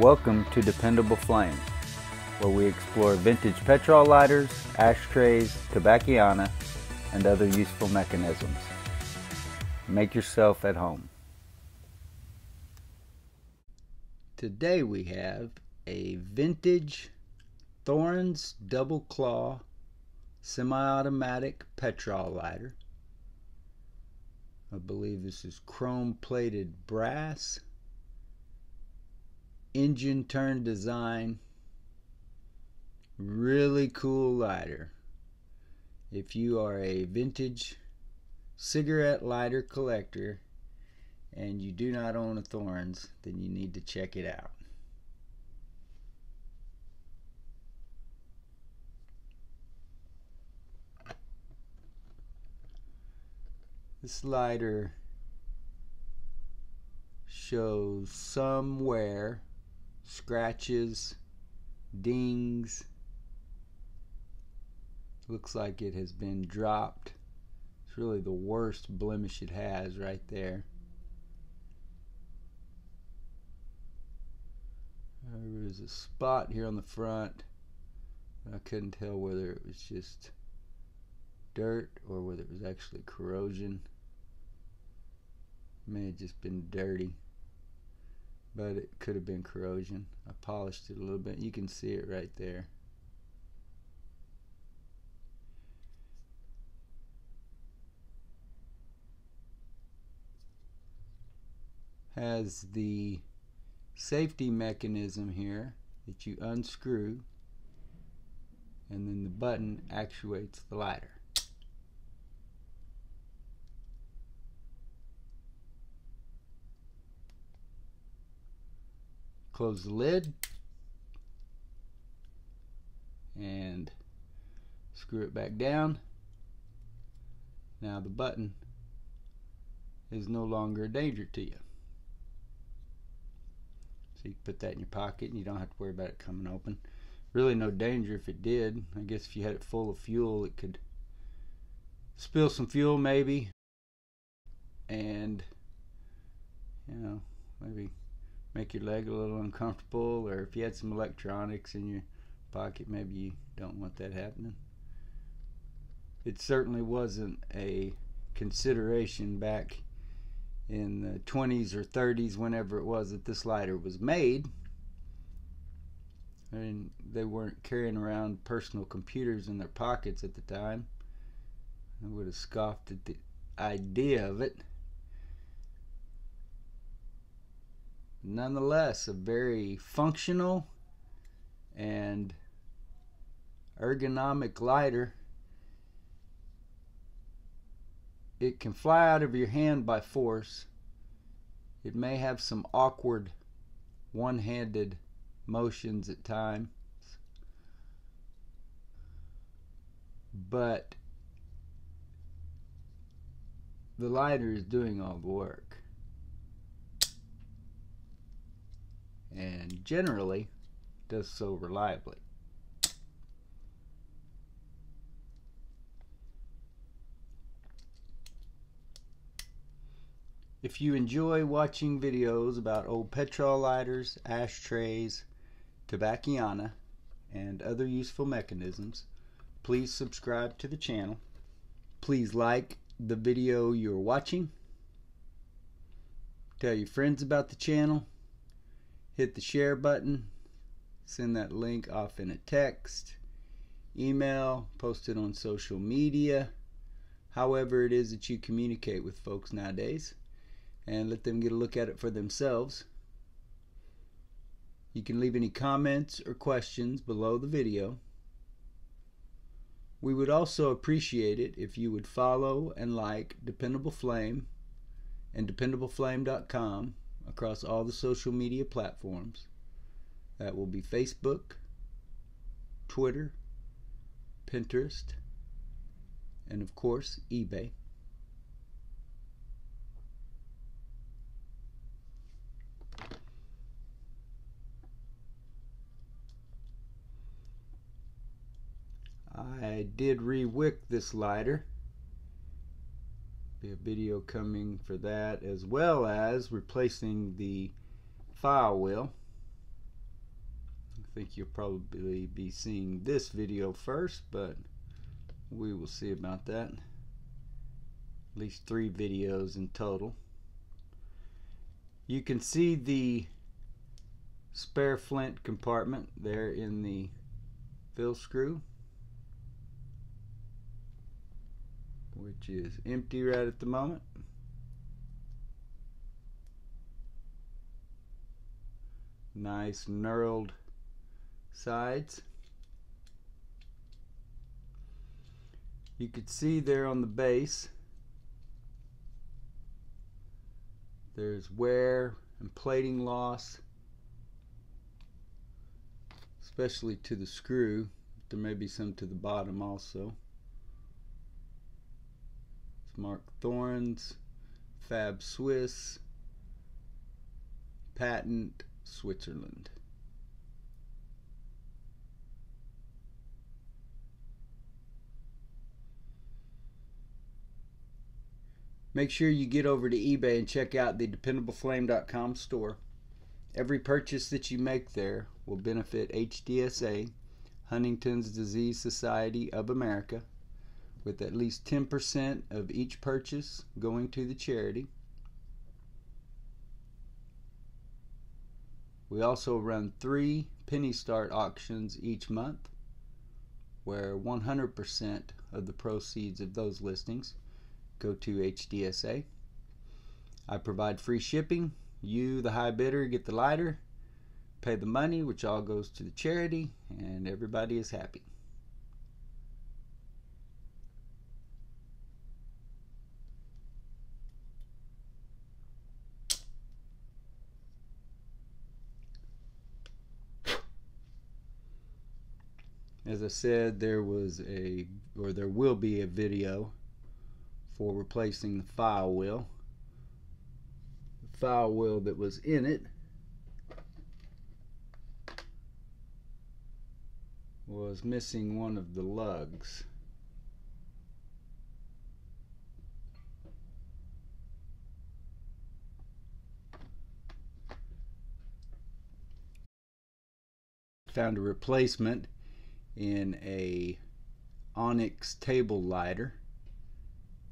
Welcome to Dependable Flame, where we explore vintage petrol lighters, ashtrays, tobacciana, and other useful mechanisms. Make yourself at home. Today we have a vintage Thorens Double Claw semi-automatic petrol lighter. I believe this is chrome plated brass engine turn design. Really cool lighter. If you are a vintage cigarette lighter collector and you do not own a Thorens then you need to check it out. This lighter shows somewhere scratches, dings. Looks like it has been dropped. It's really the worst blemish it has right there. There was a spot here on the front. I couldn't tell whether it was just dirt or whether it was actually corrosion. It may have just been dirty but it could have been corrosion. I polished it a little bit. You can see it right there. Has the safety mechanism here that you unscrew and then the button actuates the lighter. Close the lid and screw it back down. Now the button is no longer a danger to you. So you put that in your pocket and you don't have to worry about it coming open. Really no danger if it did. I guess if you had it full of fuel it could spill some fuel maybe. And you know maybe make your leg a little uncomfortable or if you had some electronics in your pocket maybe you don't want that happening. It certainly wasn't a consideration back in the 20s or 30s whenever it was that this lighter was made. I mean they weren't carrying around personal computers in their pockets at the time. I would have scoffed at the idea of it nonetheless a very functional and ergonomic lighter it can fly out of your hand by force. It may have some awkward one-handed motions at times. But the lighter is doing all the work and generally does so reliably. If you enjoy watching videos about old petrol lighters, ashtrays, tobacciana, and other useful mechanisms, please subscribe to the channel. Please like the video you're watching. Tell your friends about the channel hit the share button, send that link off in a text, email, post it on social media, however it is that you communicate with folks nowadays, and let them get a look at it for themselves. You can leave any comments or questions below the video. We would also appreciate it if you would follow and like Dependable Flame and dependableflame.com across all the social media platforms. That will be Facebook, Twitter, Pinterest, and of course, eBay. I did re-wick this lighter be a video coming for that as well as replacing the file wheel I think you'll probably be seeing this video first, but we will see about that. At least three videos in total. You can see the spare flint compartment there in the fill screw which is empty right at the moment. Nice knurled sides. You could see there on the base there's wear and plating loss especially to the screw. There may be some to the bottom also it's Thorens, Fab Suisse patent Switzerland Make sure you get over to eBay and check out the dependableflame.com store. Every purchase that you make there will benefit HDSA, Huntington's Disease Society of America, with at least 10% of each purchase going to the charity. We also run three penny start auctions each month, where 100% of the proceeds of those listings go to HDSA. I provide free shipping. You, the high bidder, get the lighter, pay the money, which all goes to the charity, and everybody is happy. As I said, there was a, or there will be a video for replacing the file wheel. The file wheel that was in it was missing one of the lugs. Found a replacement in a onyx table lighter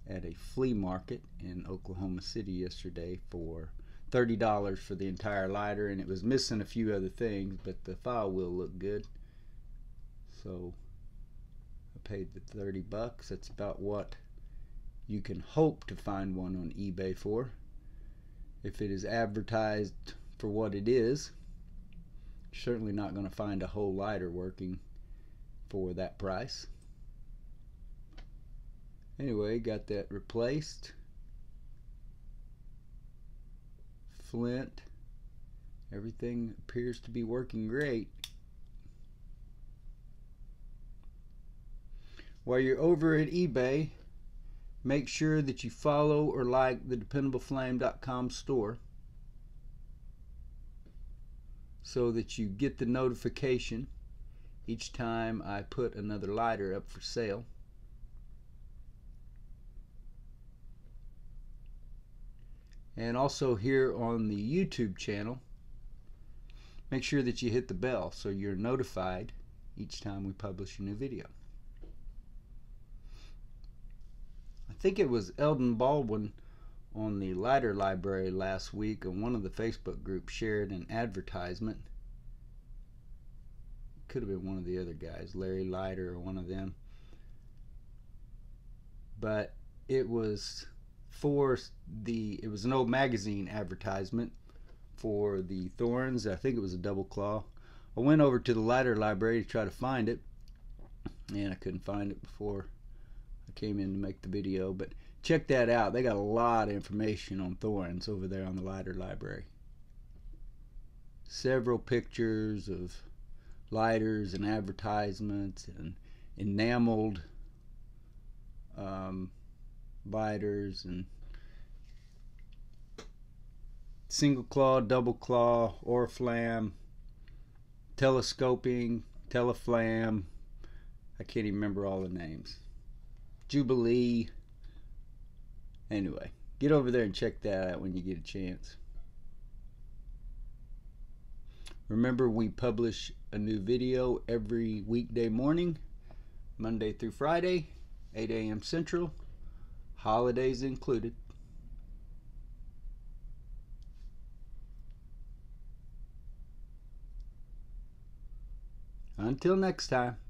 at a flea market in Oklahoma City yesterday for $30 for the entire lighter and it was missing a few other things but the file wheel looked good. So I paid the 30 bucks. That's about what you can hope to find one on eBay for. If it is advertised for what it is certainly not going to find a whole lighter working for that price. Anyway got that replaced. Flint. Everything appears to be working great. While you're over at eBay make sure that you follow or like the dependableflame.com store so that you get the notification each time I put another lighter up for sale. And also here on the YouTube channel make sure that you hit the bell so you're notified each time we publish a new video. I think it was Eldon Baldwin on the lighter library last week and one of the Facebook groups shared an advertisement could have been one of the other guys Larry Lighter or one of them but it was for the it was an old magazine advertisement for the Thorens. I think it was a double claw. I went over to the lighter library to try to find it, and I couldn't find it before I came in to make the video. But check that out. They got a lot of information on Thorens over there on the lighter library. Several pictures of lighters and advertisements and enameled um, biters and single claw, double claw, oriflamme, telescoping, teleflam. I can't even remember all the names. Jubilee. Anyway, get over there and check that out when you get a chance. Remember, we publish a new video every weekday morning, Monday through Friday, 8 a.m. Central, holidays included. Until next time.